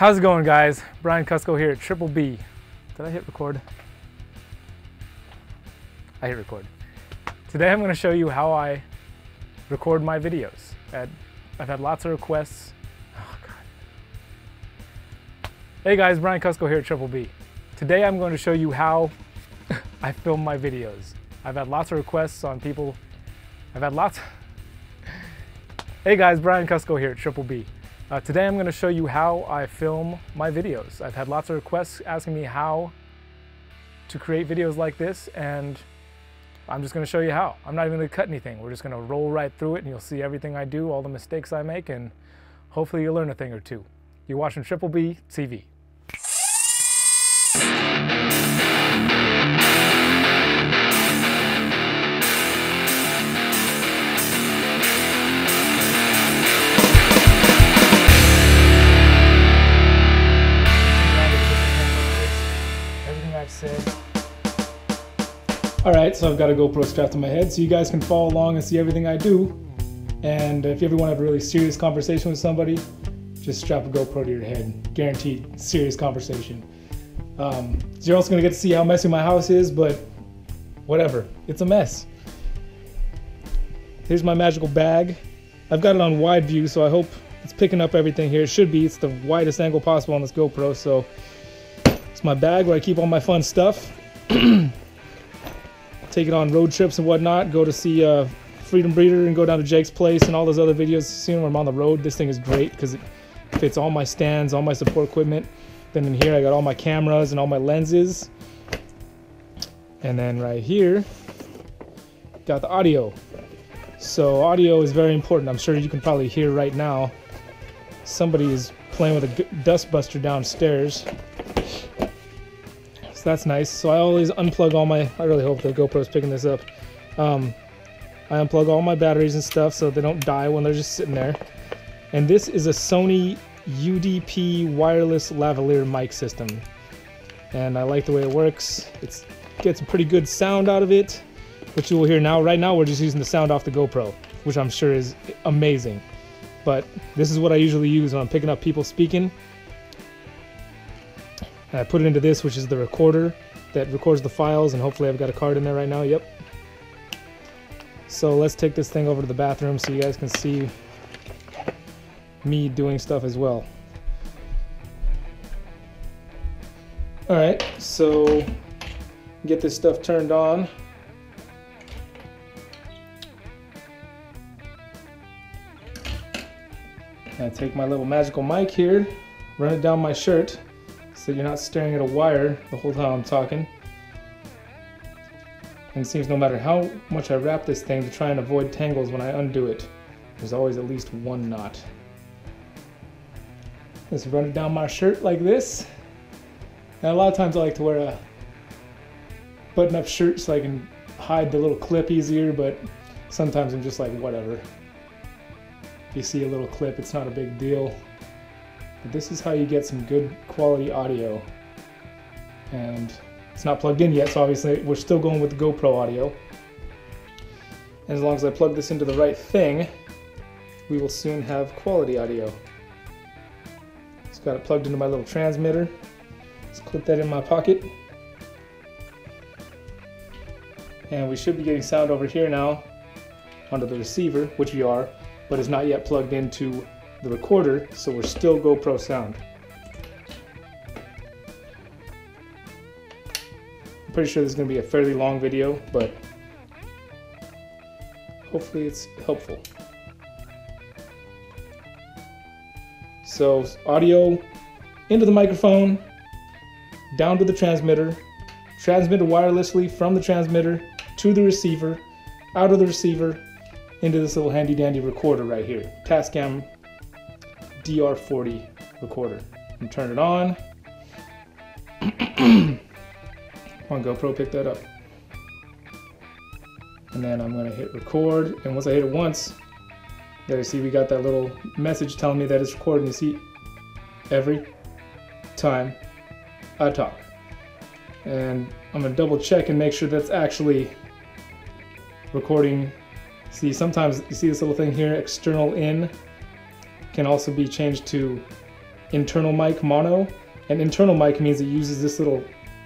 How's it going guys? Brian Kusko here at Triple B. Did I hit record? I hit record. Today I'm going to show you how I record my videos. I've had lots of requests. Oh God. Hey guys, Brian Kusko here at Triple B. Today I'm going to show you how I film my videos. I've had lots of requests on people. I've had lots. hey guys, Brian Kusko here at Triple B. Uh, today I'm going to show you how I film my videos. I've had lots of requests asking me how to create videos like this and I'm just going to show you how. I'm not even going to cut anything. We're just going to roll right through it and you'll see everything I do, all the mistakes I make, and hopefully you'll learn a thing or two. You're watching Triple B TV. All right, so I've got a GoPro strapped to my head so you guys can follow along and see everything I do. And if you ever want to have a really serious conversation with somebody, just strap a GoPro to your head. Guaranteed serious conversation. Um, so you're also gonna get to see how messy my house is, but whatever, it's a mess. Here's my magical bag. I've got it on wide view, so I hope it's picking up everything here. It should be, it's the widest angle possible on this GoPro, so it's my bag where I keep all my fun stuff. take it on road trips and whatnot. Go to see uh, Freedom Breeder and go down to Jake's place and all those other videos. Soon when I'm on the road, this thing is great because it fits all my stands, all my support equipment. Then in here, I got all my cameras and all my lenses. And then right here, got the audio. So audio is very important. I'm sure you can probably hear right now. Somebody is playing with a dustbuster downstairs. So that's nice. So I always unplug all my, I really hope the GoPro is picking this up. Um, I unplug all my batteries and stuff so they don't die when they're just sitting there. And this is a Sony UDP wireless lavalier mic system. And I like the way it works. It gets a pretty good sound out of it, which you will hear now. Right now we're just using the sound off the GoPro, which I'm sure is amazing. But this is what I usually use when I'm picking up people speaking I put it into this, which is the recorder that records the files, and hopefully I've got a card in there right now. Yep. So let's take this thing over to the bathroom so you guys can see me doing stuff as well. Alright, so get this stuff turned on. I take my little magical mic here, run it down my shirt, so you're not staring at a wire the whole time I'm talking. And it seems no matter how much I wrap this thing to try and avoid tangles when I undo it, there's always at least one knot. Just run it down my shirt like this. Now a lot of times I like to wear a button-up shirt so I can hide the little clip easier, but sometimes I'm just like, whatever. If you see a little clip, it's not a big deal. But this is how you get some good quality audio. And it's not plugged in yet, so obviously we're still going with the GoPro audio. And as long as I plug this into the right thing, we will soon have quality audio. Just got it plugged into my little transmitter. Let's clip that in my pocket. And we should be getting sound over here now onto the receiver, which we are, but is not yet plugged into the recorder, so we're still GoPro sound. I'm pretty sure this is going to be a fairly long video, but hopefully it's helpful. So audio into the microphone, down to the transmitter, transmitted wirelessly from the transmitter to the receiver, out of the receiver, into this little handy dandy recorder right here. Tascam DR40 recorder. And turn it on. Come on GoPro, pick that up. And then I'm gonna hit record. And once I hit it once, there you see we got that little message telling me that it's recording. You see, every time I talk. And I'm gonna double check and make sure that's actually recording. See, sometimes you see this little thing here, external in, can also be changed to internal mic mono. And internal mic means it uses this little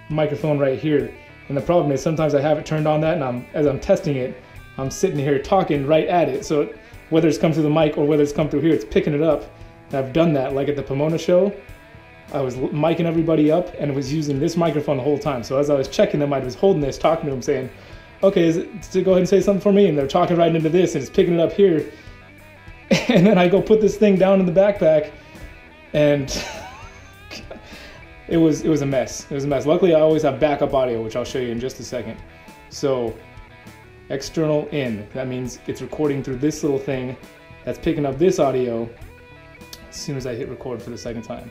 microphone right here. And the problem is sometimes I have it turned on that and I'm, as I'm testing it, I'm sitting here talking right at it. So whether it's come through the mic or whether it's come through here, it's picking it up. And I've done that, like at the Pomona show. I was miking everybody up and was using this microphone the whole time. So as I was checking them, I was holding this, talking to them, saying, okay, is it, to go ahead and say something for me? And they're talking right into this and it's picking it up here. And then I go put this thing down in the backpack and it was it was a mess. It was a mess. Luckily I always have backup audio, which I'll show you in just a second. So external in, that means it's recording through this little thing that's picking up this audio as soon as I hit record for the second time.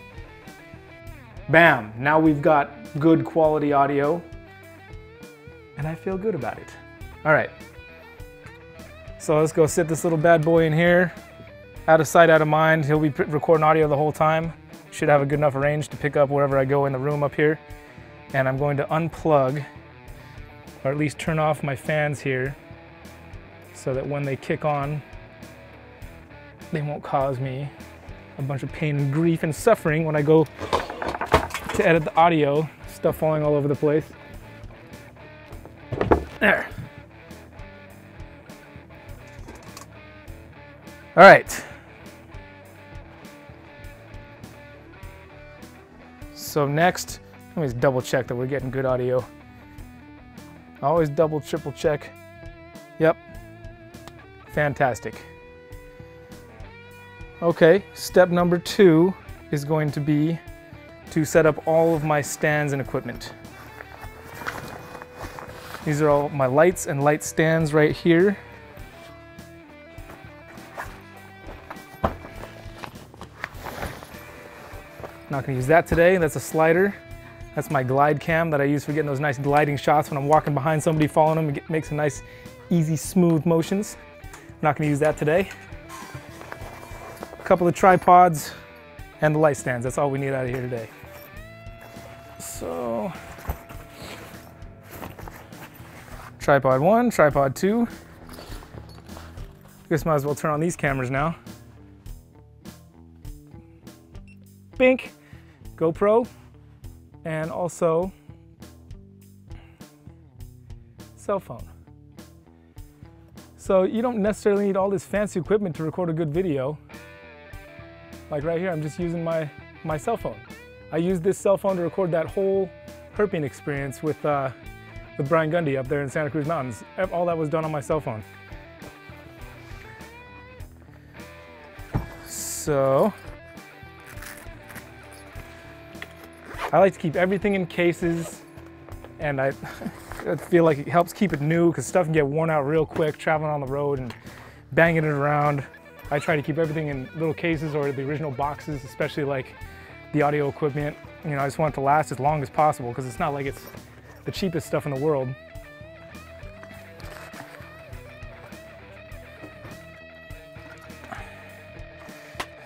Bam, now we've got good quality audio and I feel good about it. All right, so let's go sit this little bad boy in here. Out of sight, out of mind. He'll be recording audio the whole time. Should have a good enough range to pick up wherever I go in the room up here. And I'm going to unplug, or at least turn off my fans here, so that when they kick on, they won't cause me a bunch of pain and grief and suffering when I go to edit the audio, stuff falling all over the place. There. All right. So next, let me just double check that we're getting good audio. Always double, triple check. Yep. Fantastic. Okay, step number two is going to be to set up all of my stands and equipment. These are all my lights and light stands right here. Not gonna use that today, that's a slider. That's my glide cam that I use for getting those nice gliding shots when I'm walking behind somebody, following them, it makes a nice, easy, smooth motions. Not gonna use that today. A couple of tripods and the light stands, that's all we need out of here today. So, tripod one, tripod two. Guess might as well turn on these cameras now. Bink. GoPro and also cell phone. So you don't necessarily need all this fancy equipment to record a good video. Like right here, I'm just using my, my cell phone. I used this cell phone to record that whole herping experience with, uh, with Brian Gundy up there in Santa Cruz Mountains. All that was done on my cell phone. So I like to keep everything in cases and I, I feel like it helps keep it new because stuff can get worn out real quick traveling on the road and banging it around. I try to keep everything in little cases or the original boxes, especially like the audio equipment. You know, I just want it to last as long as possible because it's not like it's the cheapest stuff in the world.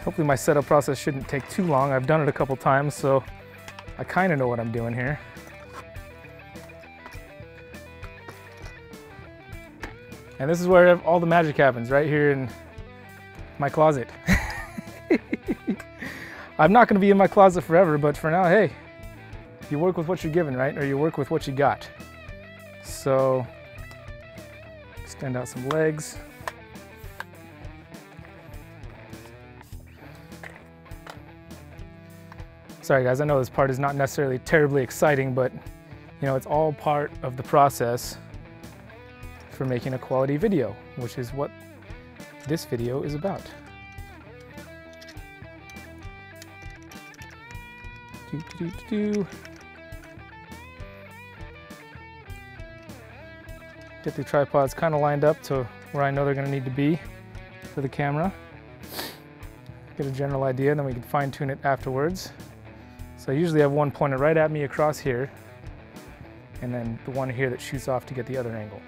Hopefully my setup process shouldn't take too long. I've done it a couple times, so I kind of know what I'm doing here. And this is where all the magic happens, right here in my closet. I'm not gonna be in my closet forever, but for now, hey, you work with what you're given, right? Or you work with what you got. So, extend out some legs. Sorry guys, I know this part is not necessarily terribly exciting, but you know, it's all part of the process for making a quality video, which is what this video is about. Do, do, do. Get the tripods kind of lined up to where I know they're going to need to be for the camera. Get a general idea, and then we can fine tune it afterwards. So I usually have one pointed right at me across here, and then the one here that shoots off to get the other angle.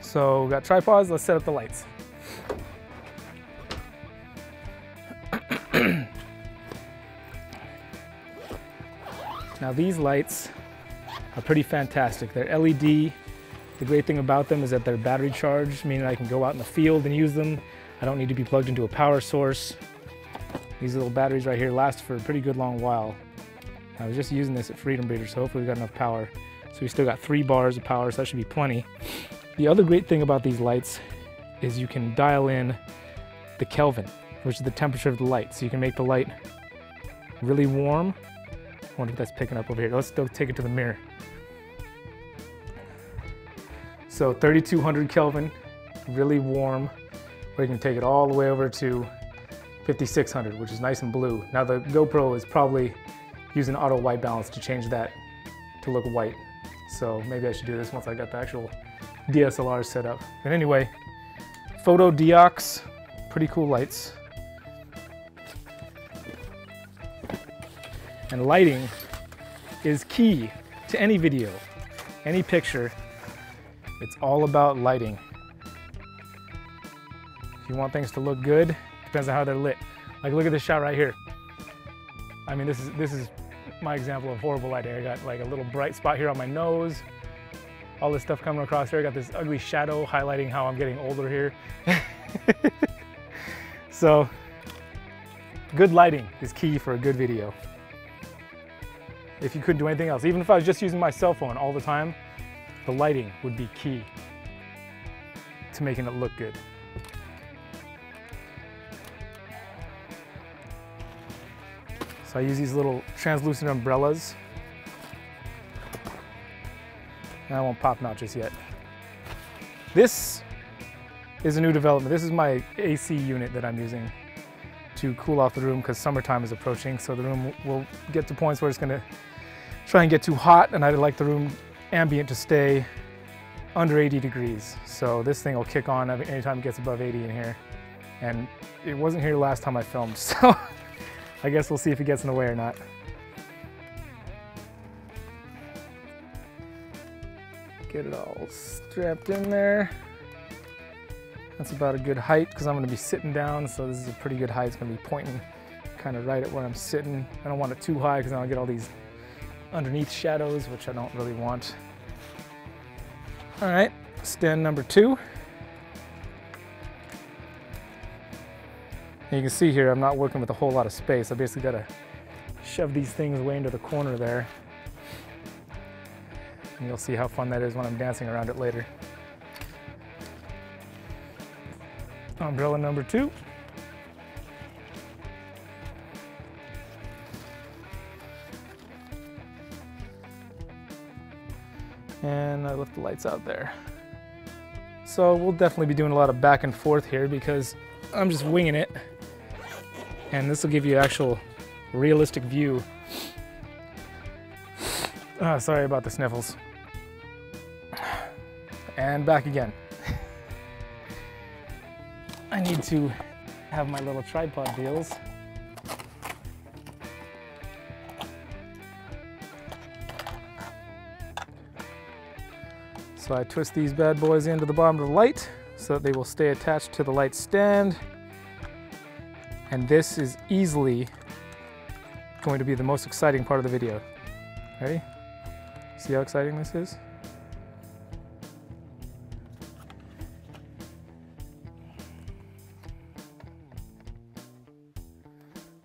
So we've got tripods, let's set up the lights. now these lights are pretty fantastic. They're LED. The great thing about them is that they're battery charged, meaning I can go out in the field and use them. I don't need to be plugged into a power source. These little batteries right here last for a pretty good long while. I was just using this at Freedom Breeder, so hopefully we got enough power. So we still got three bars of power, so that should be plenty. The other great thing about these lights is you can dial in the Kelvin, which is the temperature of the light. So you can make the light really warm. I wonder if that's picking up over here. Let's still take it to the mirror. So 3200 Kelvin, really warm. You can take it all the way over to 5600, which is nice and blue. Now the GoPro is probably using an auto white balance to change that to look white. So maybe I should do this once I got the actual DSLR set up. But anyway, Fotodiox, pretty cool lights. And lighting is key to any video, any picture. It's all about lighting. If you want things to look good, depends on how they're lit. Like look at this shot right here. I mean, this is this is my example of horrible lighting. I got like a little bright spot here on my nose, all this stuff coming across here. I got this ugly shadow highlighting how I'm getting older here. so good lighting is key for a good video. If you couldn't do anything else, even if I was just using my cell phone all the time, the lighting would be key to making it look good. I use these little translucent umbrellas. And I won't pop just yet. This is a new development. This is my AC unit that I'm using to cool off the room because summertime is approaching. So the room will get to points where it's gonna try and get too hot and I'd like the room ambient to stay under 80 degrees. So this thing will kick on anytime it gets above 80 in here. And it wasn't here last time I filmed, so I guess we'll see if it gets in the way or not. Get it all strapped in there. That's about a good height because I'm going to be sitting down, so this is a pretty good height. It's going to be pointing kind of right at where I'm sitting. I don't want it too high because I'll get all these underneath shadows, which I don't really want. All right, stand number two. And you can see here, I'm not working with a whole lot of space. I basically got to shove these things way into the corner there. And you'll see how fun that is when I'm dancing around it later. Umbrella number two. And I left the lights out there. So we'll definitely be doing a lot of back and forth here because I'm just winging it. And this will give you actual realistic view. Oh, sorry about the sniffles. And back again. I need to have my little tripod deals. So I twist these bad boys into the bottom of the light so that they will stay attached to the light stand. And this is easily going to be the most exciting part of the video. Ready? See how exciting this is?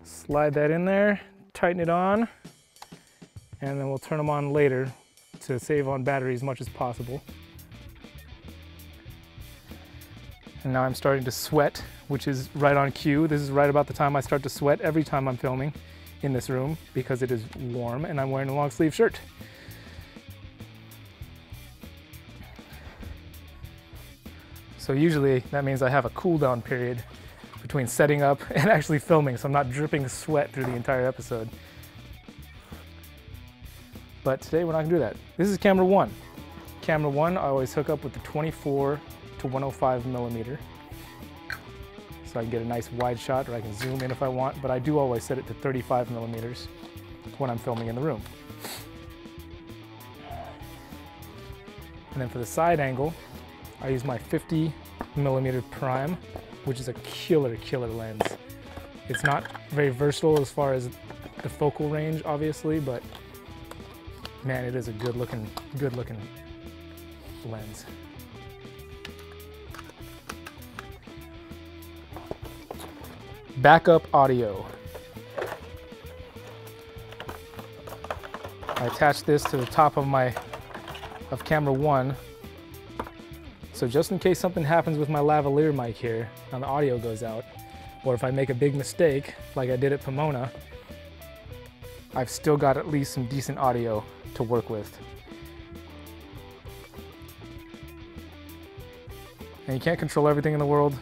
Slide that in there, tighten it on, and then we'll turn them on later to save on battery as much as possible. And now I'm starting to sweat, which is right on cue. This is right about the time I start to sweat every time I'm filming in this room because it is warm and I'm wearing a long sleeve shirt. So usually that means I have a cool down period between setting up and actually filming so I'm not dripping sweat through the entire episode. But today we're not gonna do that. This is camera one. Camera one, I always hook up with the 24 to 105 millimeter. So I can get a nice wide shot or I can zoom in if I want, but I do always set it to 35 millimeters when I'm filming in the room. And then for the side angle, I use my 50 millimeter prime, which is a killer, killer lens. It's not very versatile as far as the focal range, obviously, but man, it is a good looking, good looking lens. backup audio. I attach this to the top of my of camera one. So just in case something happens with my lavalier mic here and the audio goes out, or if I make a big mistake like I did at Pomona, I've still got at least some decent audio to work with. And you can't control everything in the world,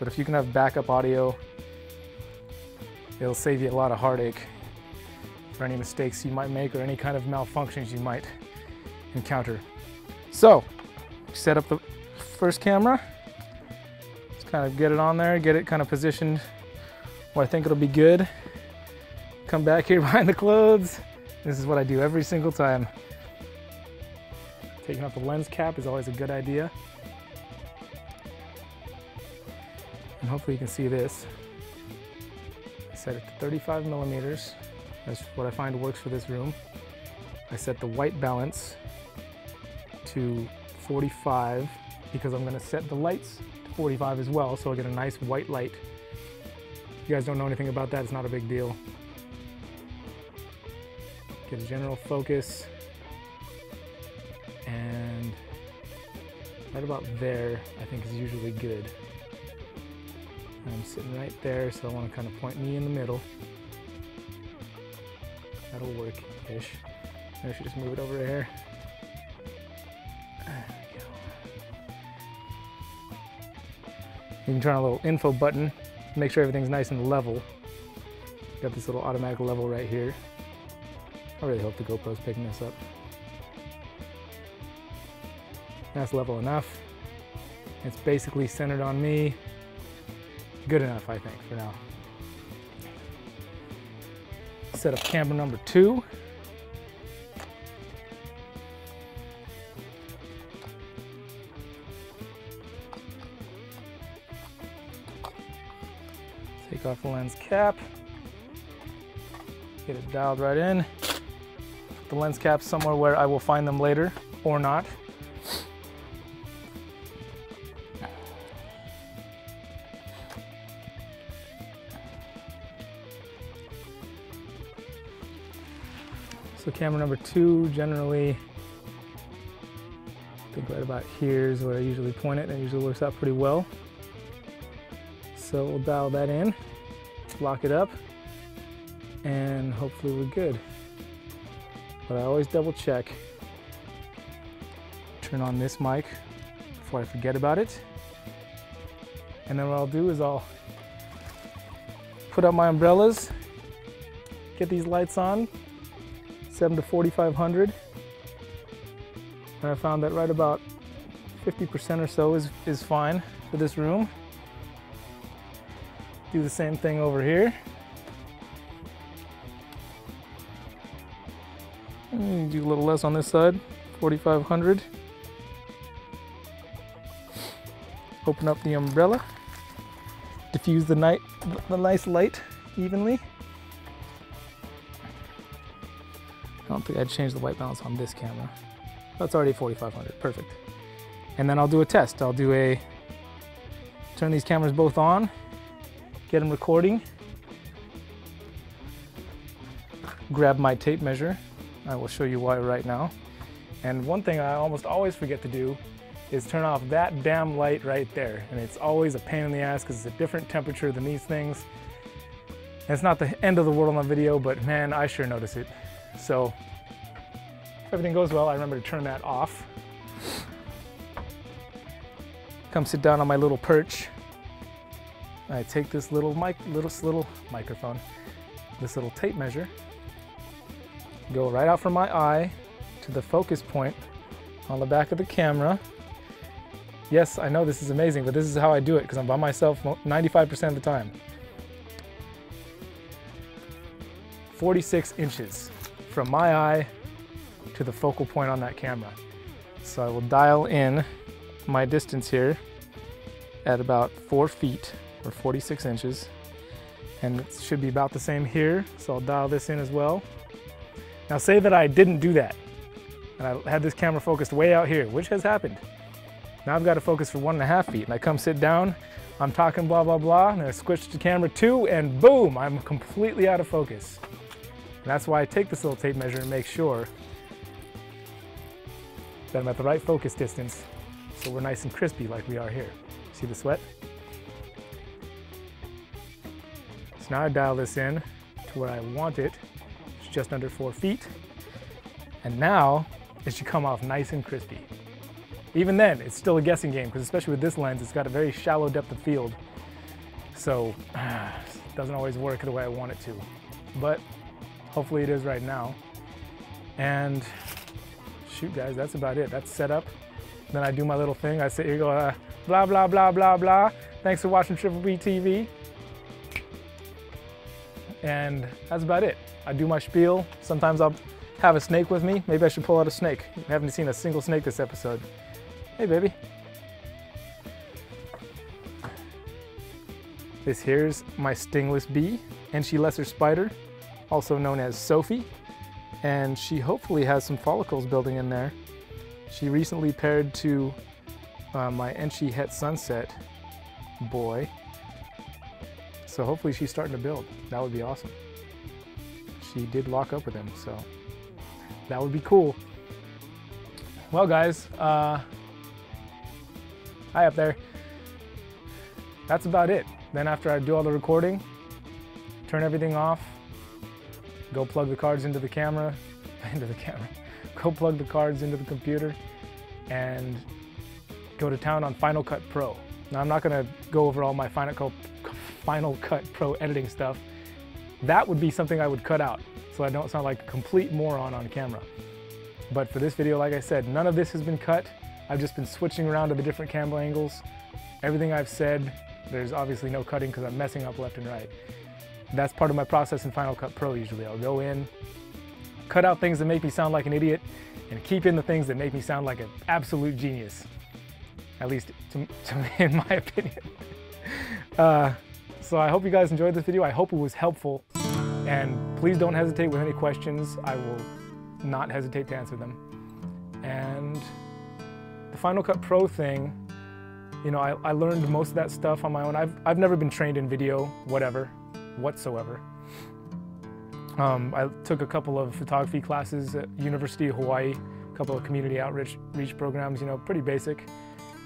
but if you can have backup audio it'll save you a lot of heartache for any mistakes you might make or any kind of malfunctions you might encounter. So, set up the first camera. Just kind of get it on there, get it kind of positioned where I think it'll be good. Come back here behind the clothes. This is what I do every single time. Taking off the lens cap is always a good idea. And hopefully you can see this. Set it to 35 millimeters. That's what I find works for this room. I set the white balance to 45 because I'm gonna set the lights to 45 as well so I get a nice white light. If you guys don't know anything about that, it's not a big deal. Get a general focus and right about there I think is usually good. I'm sitting right there so I want to kind of point me in the middle. That'll work-ish. I should just move it over here. You can turn on a little info button, make sure everything's nice and level. Got this little automatic level right here. I really hope the GoPro's picking this up. That's level enough. It's basically centered on me. Good enough, I think, for now. Set up camera number two. Take off the lens cap. Get it dialed right in. Put the lens cap somewhere where I will find them later or not. Camera number two, generally, I think right about here is where I usually point it and it usually works out pretty well. So we'll dial that in, lock it up, and hopefully we're good. But I always double check. Turn on this mic before I forget about it. And then what I'll do is I'll put up my umbrellas, get these lights on, 7 to 4500. And I found that right about 50% or so is, is fine for this room. Do the same thing over here. And do a little less on this side, 4500. Open up the umbrella. Diffuse the night the nice light evenly. I don't think I'd change the white balance on this camera. That's already 4500, perfect. And then I'll do a test. I'll do a, turn these cameras both on, get them recording, grab my tape measure. I will show you why right now. And one thing I almost always forget to do is turn off that damn light right there. And it's always a pain in the ass because it's a different temperature than these things. And it's not the end of the world on the video, but man, I sure notice it. So if everything goes well, I remember to turn that off. Come sit down on my little perch. I take this little mic, little little microphone, this little tape measure, go right out from my eye to the focus point on the back of the camera. Yes, I know this is amazing, but this is how I do it because I'm by myself 95% of the time. 46 inches from my eye to the focal point on that camera. So I will dial in my distance here at about four feet or 46 inches. And it should be about the same here. So I'll dial this in as well. Now say that I didn't do that and I had this camera focused way out here, which has happened. Now I've got to focus for one and a half feet and I come sit down, I'm talking blah, blah, blah, and I switch to camera two and boom, I'm completely out of focus. That's why I take this little tape measure and make sure that I'm at the right focus distance so we're nice and crispy like we are here. See the sweat? So now I dial this in to where I want it. It's just under four feet. And now it should come off nice and crispy. Even then, it's still a guessing game because especially with this lens, it's got a very shallow depth of field. So it doesn't always work the way I want it to. But hopefully it is right now. And shoot guys, that's about it. That's set up. Then I do my little thing. I sit here go, uh, blah, blah, blah, blah, blah. Thanks for watching Triple B TV. And that's about it. I do my spiel. Sometimes I'll have a snake with me. Maybe I should pull out a snake. I haven't seen a single snake this episode. Hey, baby. This here's my stingless bee, Enchi lesser spider, also known as Sophie. And she hopefully has some follicles building in there. She recently paired to uh, my Enchi Het Sunset boy. So hopefully she's starting to build. That would be awesome. She did lock up with him, so that would be cool. Well, guys, uh, hi up there. That's about it. Then after I do all the recording, turn everything off, go plug the cards into the camera, into the camera, go plug the cards into the computer, and go to town on Final Cut Pro. Now I'm not gonna go over all my Final Cut, Final Cut Pro editing stuff. That would be something I would cut out so I don't sound like a complete moron on camera. But for this video, like I said, none of this has been cut. I've just been switching around to the different camera angles. Everything I've said, there's obviously no cutting because I'm messing up left and right. That's part of my process in Final Cut Pro usually. I'll go in, cut out things that make me sound like an idiot, and keep in the things that make me sound like an absolute genius. At least to, to me, in my opinion. Uh, so I hope you guys enjoyed this video. I hope it was helpful. And please don't hesitate with any questions. I will not hesitate to answer them. And the Final Cut Pro thing, you know, I, I learned most of that stuff on my own. I've, I've never been trained in video, whatever, whatsoever. Um, I took a couple of photography classes at University of Hawaii, a couple of community outreach reach programs, you know, pretty basic.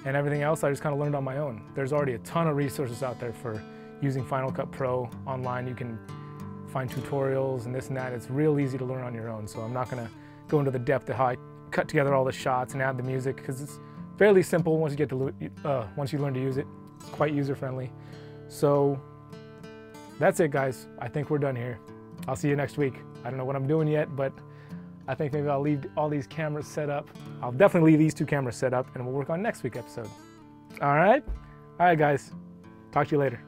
And everything else I just kind of learned on my own. There's already a ton of resources out there for using Final Cut Pro online. You can find tutorials and this and that. It's real easy to learn on your own. So I'm not gonna go into the depth of how I cut together all the shots and add the music because it's fairly simple once you get to uh, once you learn to use it. It's quite user friendly. So that's it, guys. I think we're done here. I'll see you next week. I don't know what I'm doing yet, but I think maybe I'll leave all these cameras set up. I'll definitely leave these two cameras set up and we'll work on next week's episode. All right? All right, guys. Talk to you later.